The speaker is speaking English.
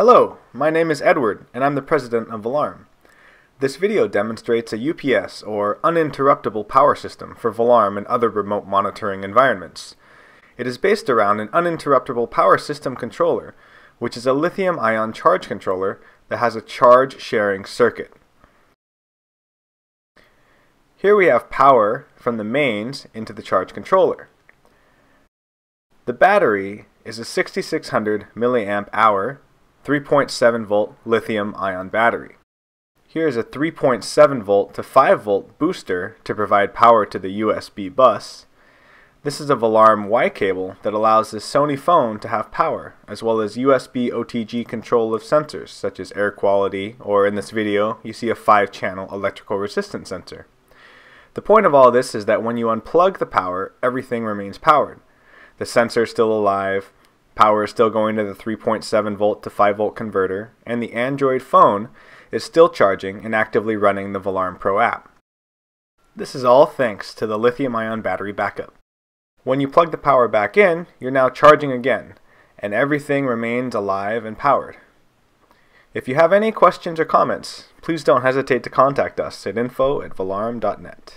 Hello, my name is Edward, and I'm the president of Valarm. This video demonstrates a UPS, or uninterruptible power system, for Valarm and other remote monitoring environments. It is based around an uninterruptible power system controller, which is a lithium-ion charge controller that has a charge sharing circuit. Here we have power from the mains into the charge controller. The battery is a 6600 milliamp hour 3.7 volt lithium ion battery. Here is a 3.7 volt to 5 volt booster to provide power to the USB bus. This is a Valarm Y cable that allows this Sony phone to have power, as well as USB OTG control of sensors such as air quality, or in this video you see a 5 channel electrical resistance sensor. The point of all this is that when you unplug the power, everything remains powered. The sensor is still alive, Power is still going to the 3.7 volt to 5 volt converter, and the Android phone is still charging and actively running the Valarm Pro app. This is all thanks to the lithium ion battery backup. When you plug the power back in, you're now charging again, and everything remains alive and powered. If you have any questions or comments, please don't hesitate to contact us at info at valarm.net.